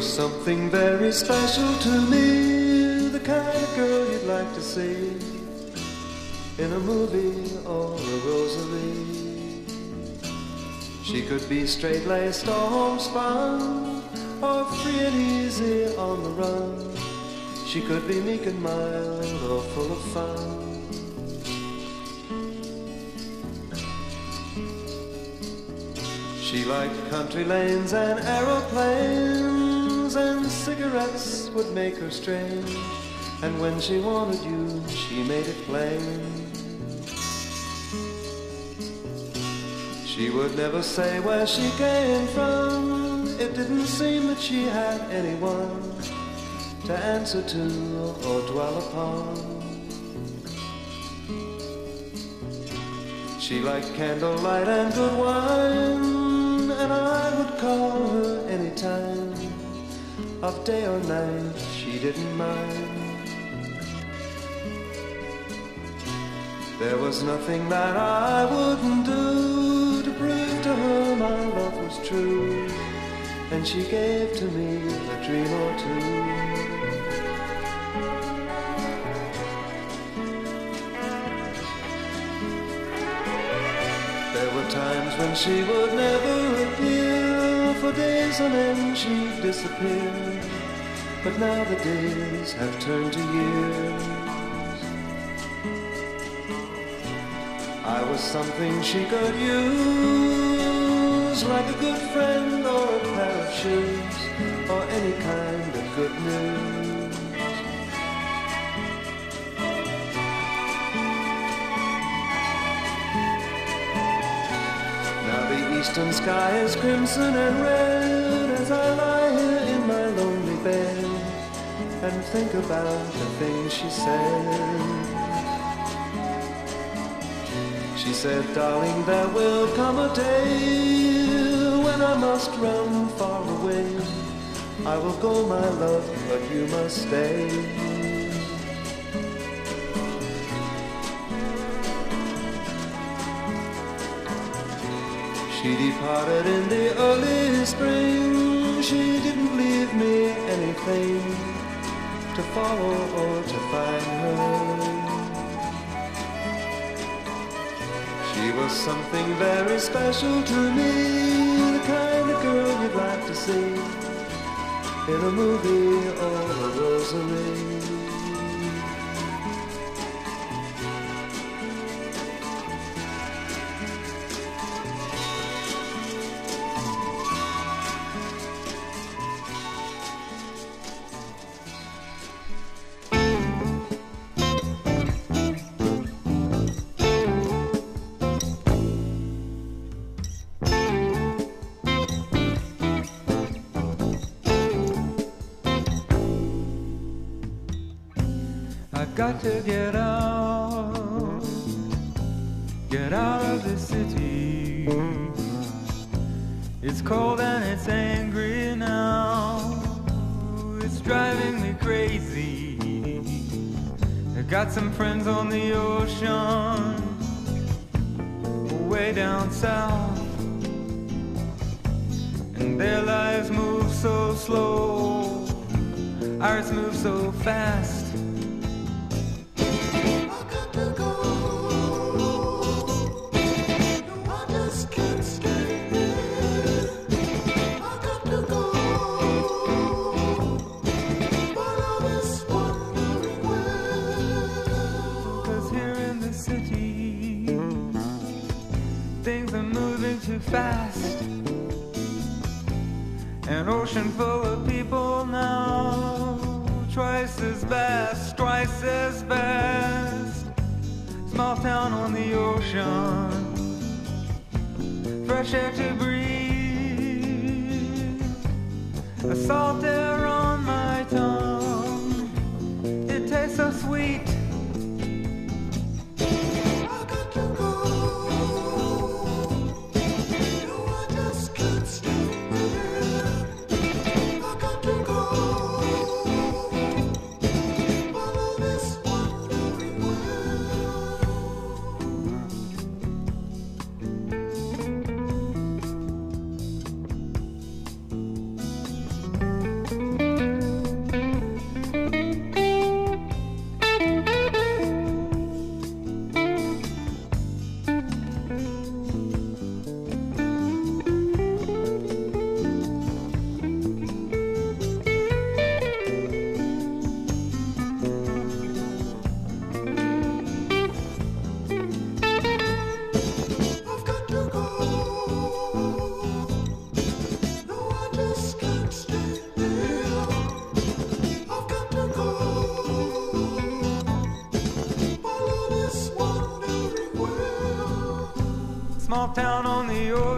Something very special to me, the kind of girl you'd like to see in a movie or a rosary. She could be straight-laced or homespun, or free and easy on the run. She could be meek and mild or full of fun. She liked country lanes and aeroplanes, and cigarettes would make her strange. And when she wanted you, she made it plain. She would never say where she came from. It didn't seem that she had anyone to answer to or dwell upon. She liked candlelight and good wine, and I would call her any time of day or night. She didn't mind. There was nothing that I wouldn't do to prove to her my love was true. And she gave to me a dream or two. There were times when she would never appear. For days on end she'd disappear. But now the days have turned to years. I was something she could use, like a good friend or a pair of shoes, or any kind of good news. Eastern sky is crimson and red as I lie here in my lonely bed and think about the things she said. She said, darling, there will come a day when I must run far away. I will go, my love, but you must stay. She departed in the early spring. She didn't leave me anything to follow or to find her. She was something very special to me, the kind of girl you'd like to see in a movie or a rosary. To get out, get out of the city. It's cold and it's angry now. It's driving me crazy. I got some friends on the ocean, way down south. And their lives move so slow, ours move so fast. Fast. An ocean full of people now, twice as vast, twice as vast. Small town on the ocean, fresh air to breathe, a salt air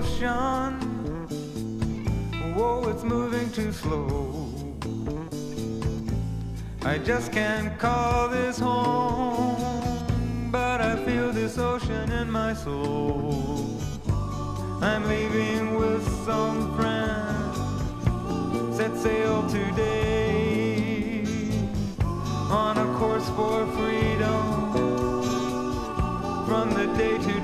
ocean. Whoa, it's moving too slow. I just can't call this home, but I feel this ocean in my soul. I'm leaving with some friends, set sail today on a course for freedom from the day to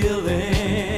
feeling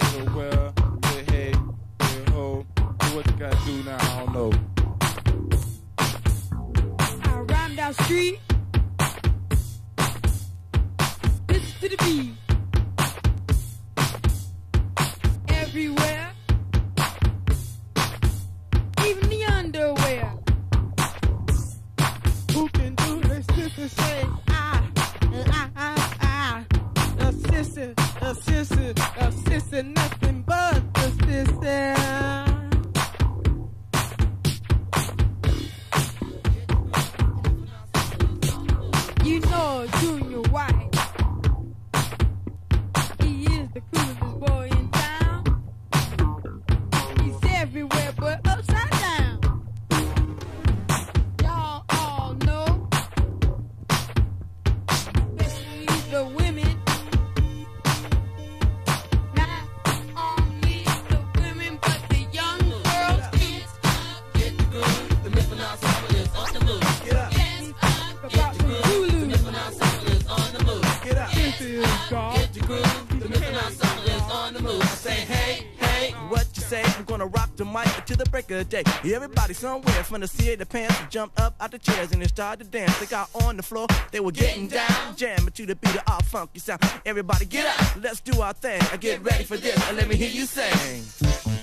in the well, hey, ho. What you gotta do now, I don't know. I rhymed out street. day. Everybody somewhere from the sea the pants jumped up out the chairs and they started to dance. They got on the floor, they were getting, getting down. Jamming to the beat of our funky sound. Everybody get up, let's do our thing. I get ready for this, and let me hear you sing.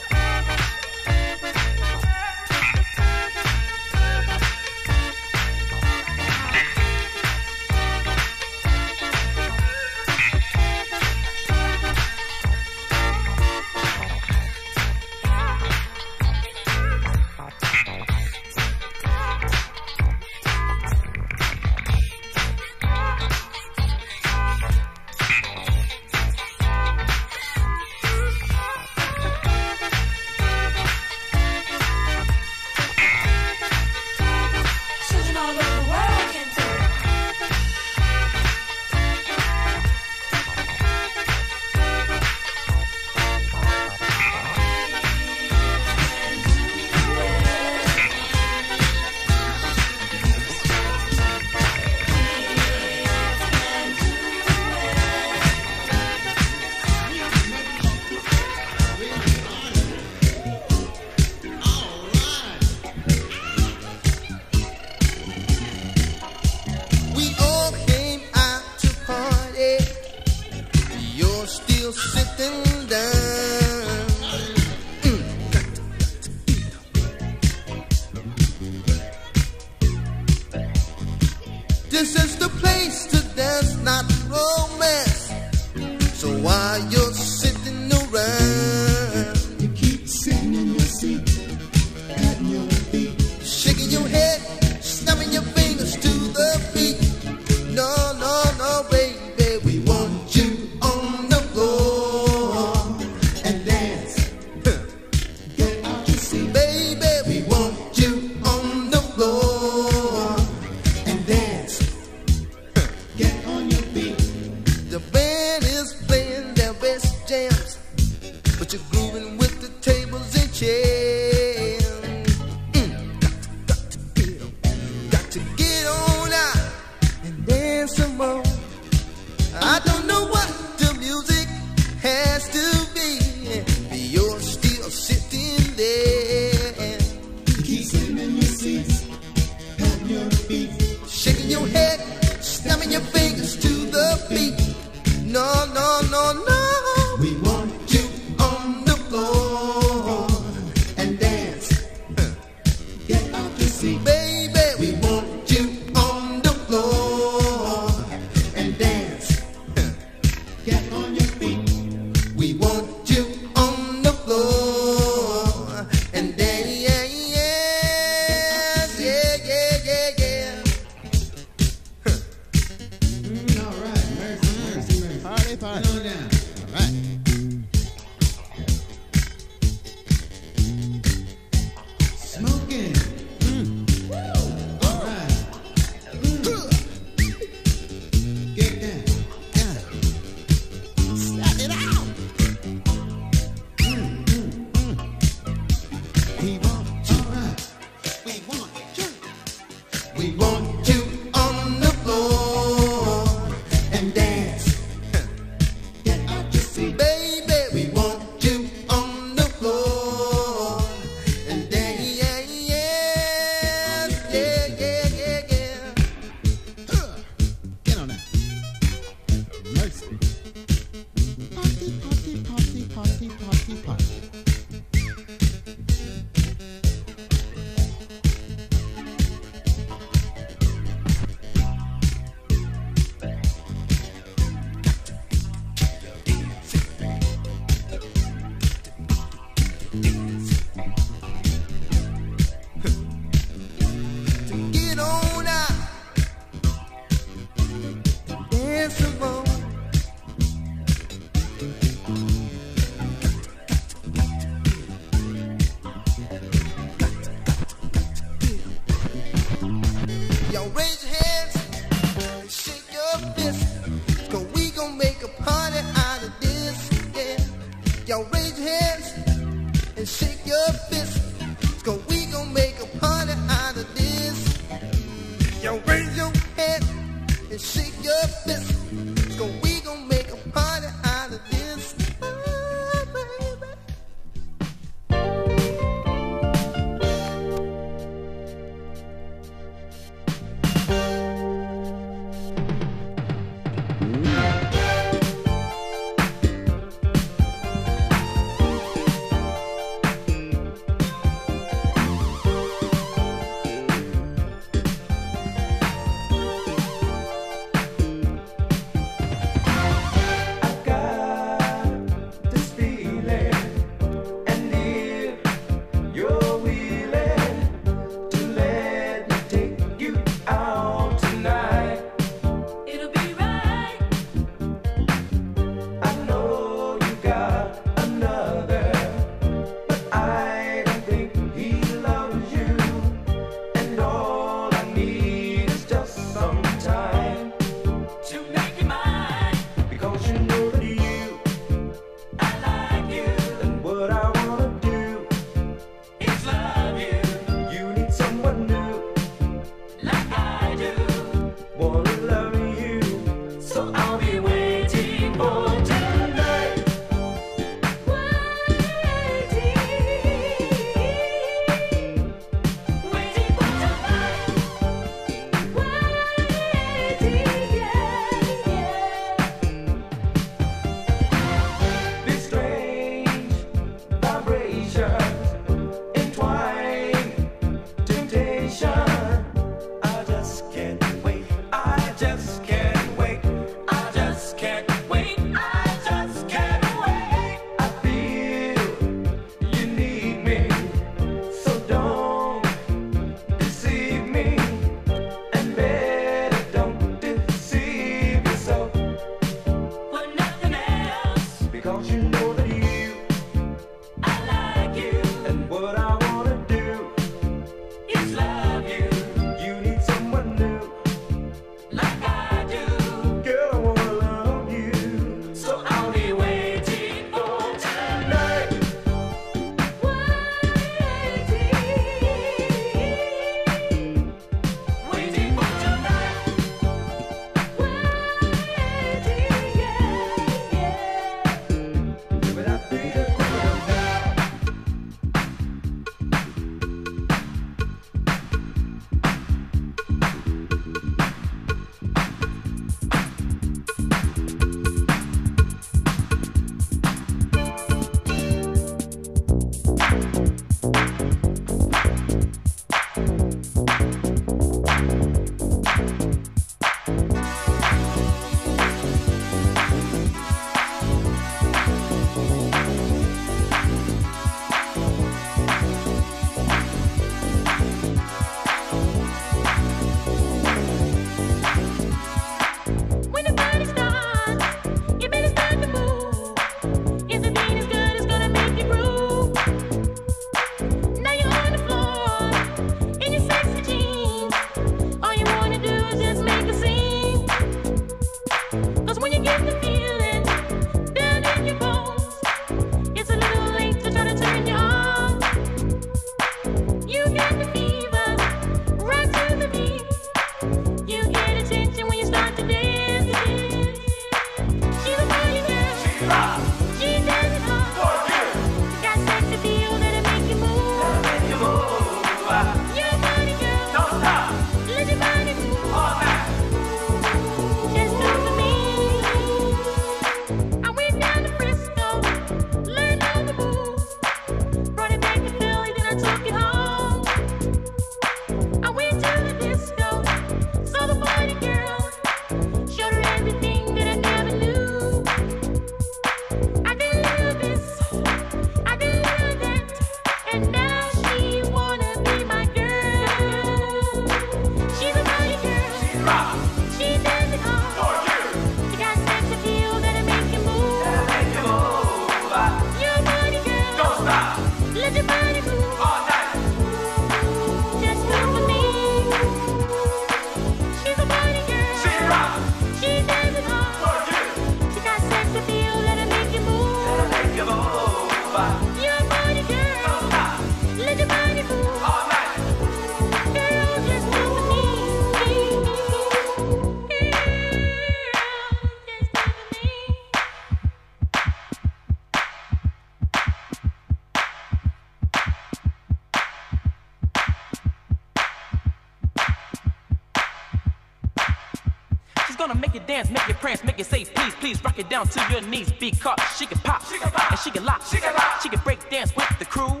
Your knees because she can pop, she can pop, and she can lock, she can lock, she can break dance with the crew.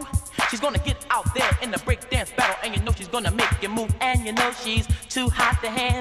She's gonna get out there in the break dance battle, and you know she's gonna make you move, and you know she's too hot to handle.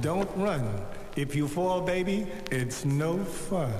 Don't run. If you fall, baby, it's no fun.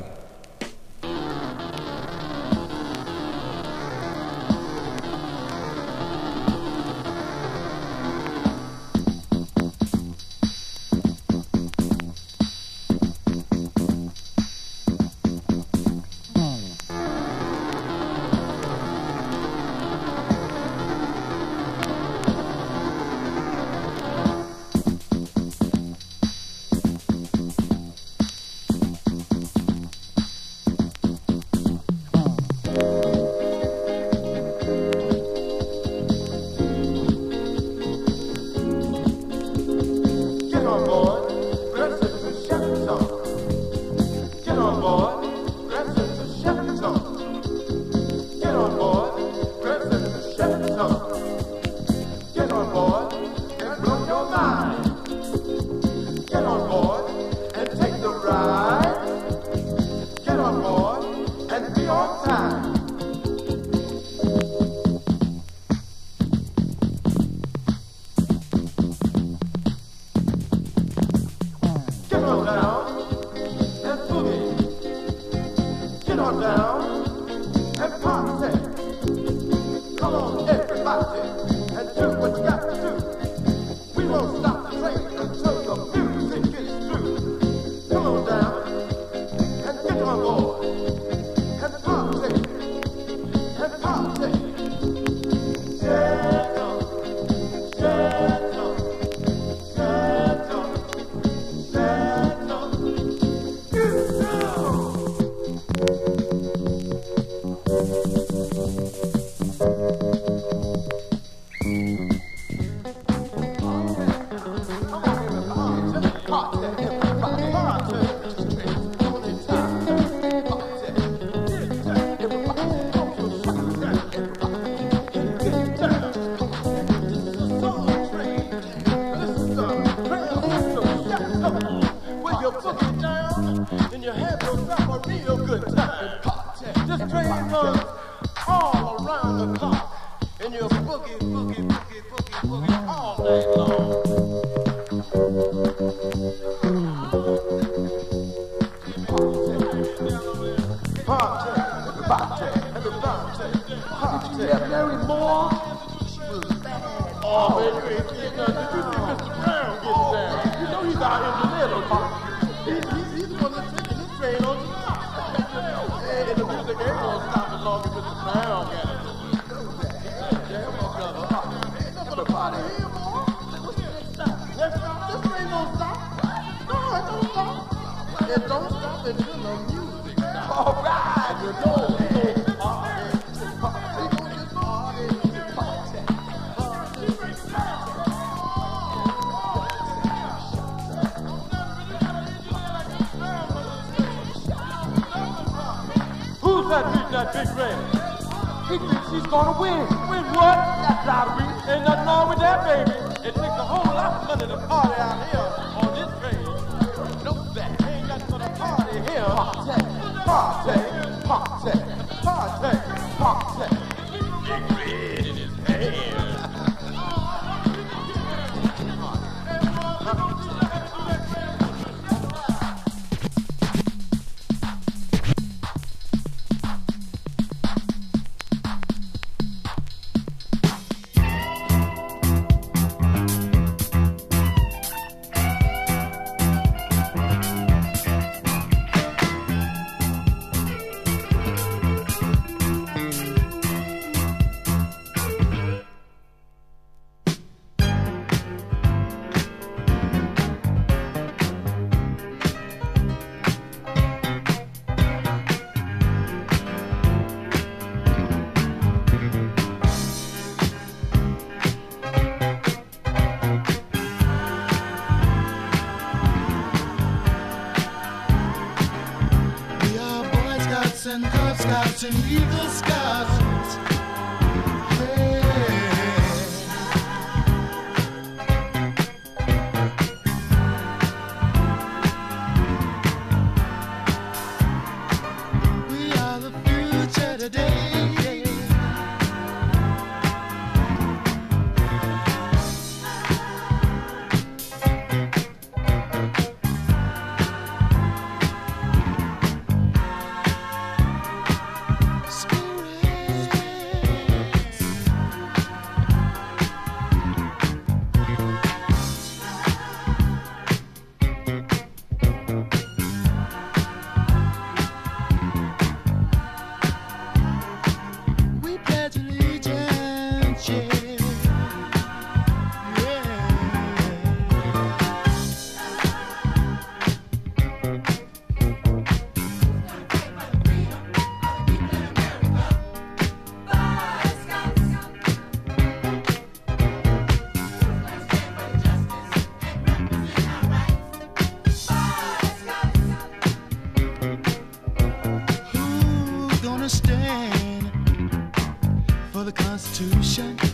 to shine.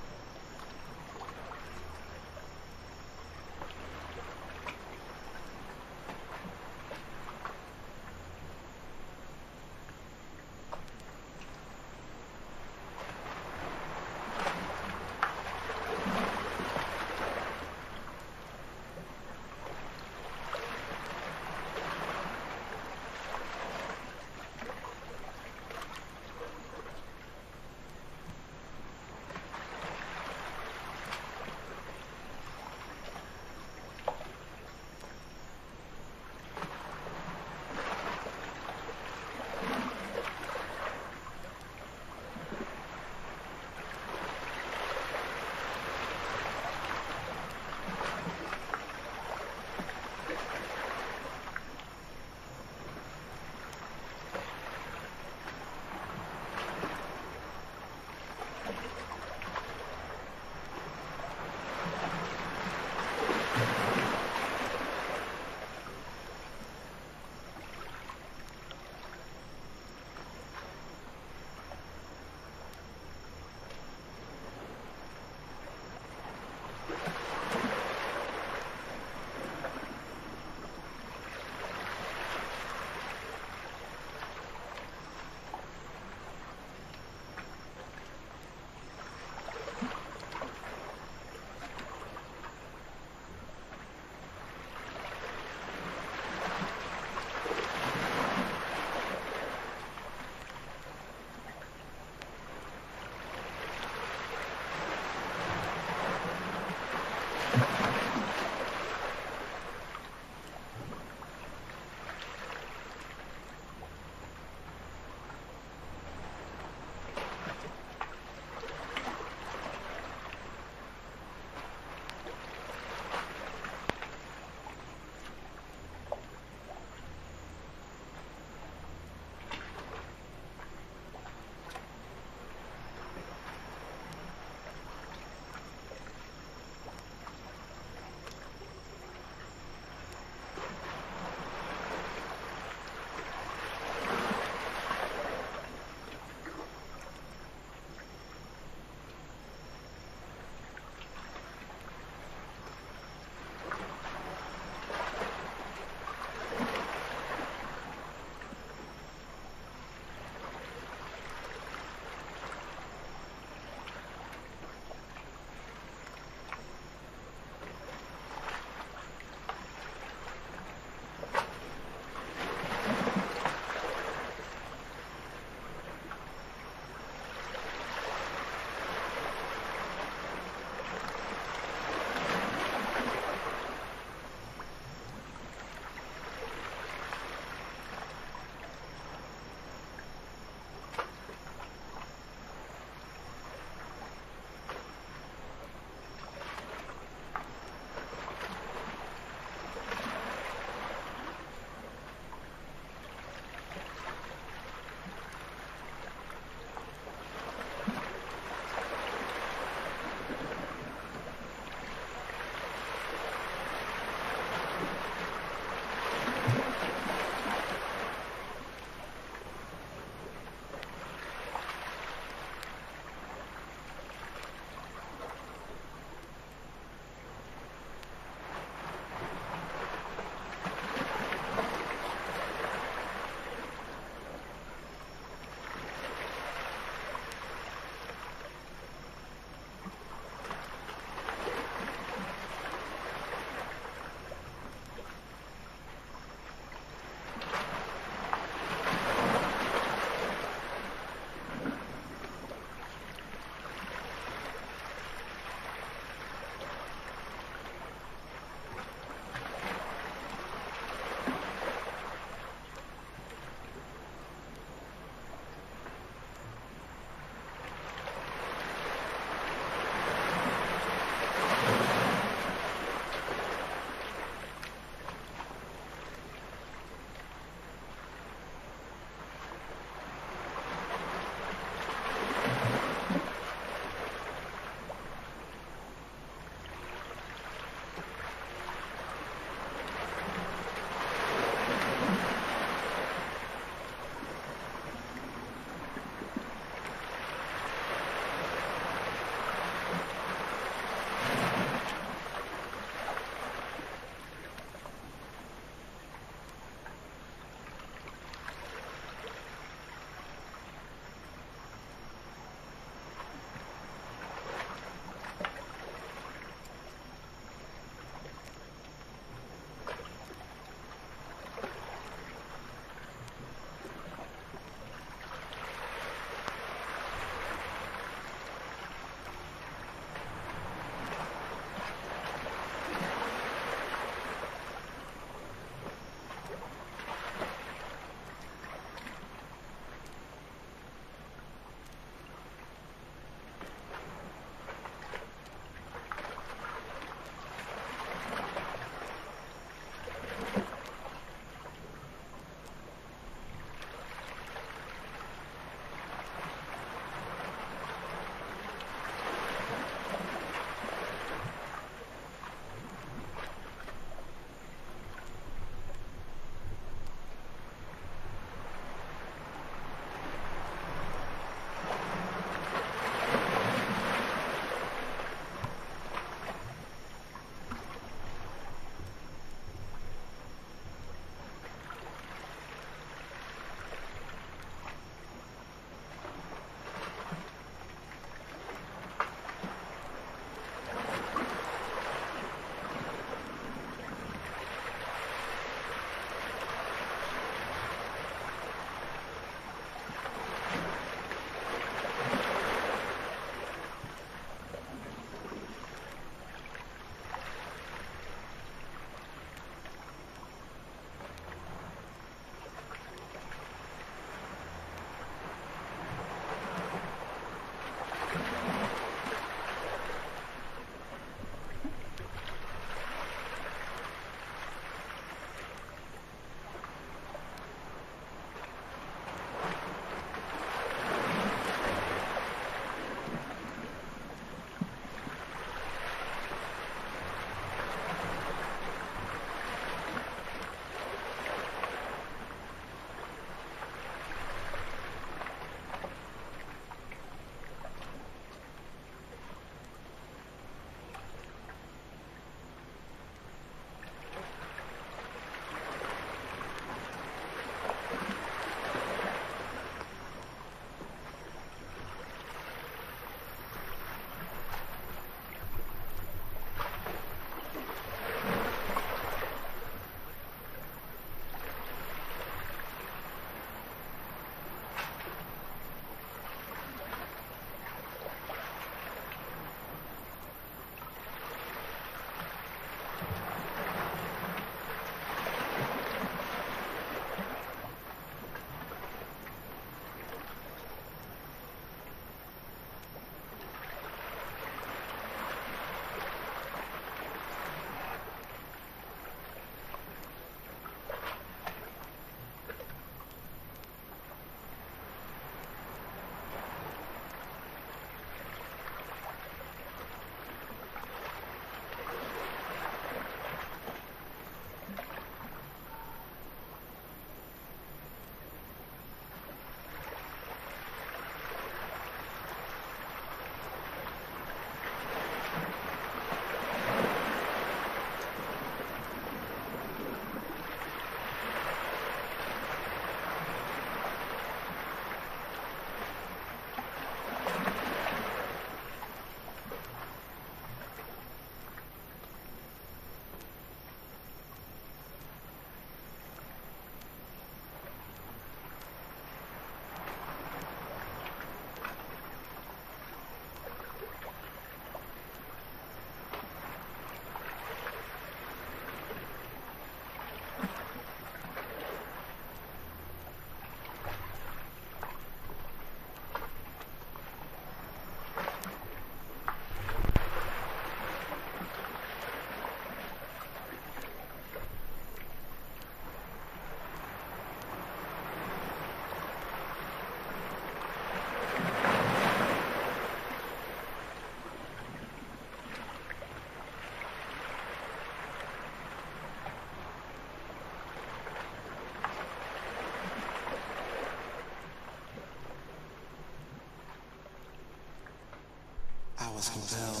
Compelled.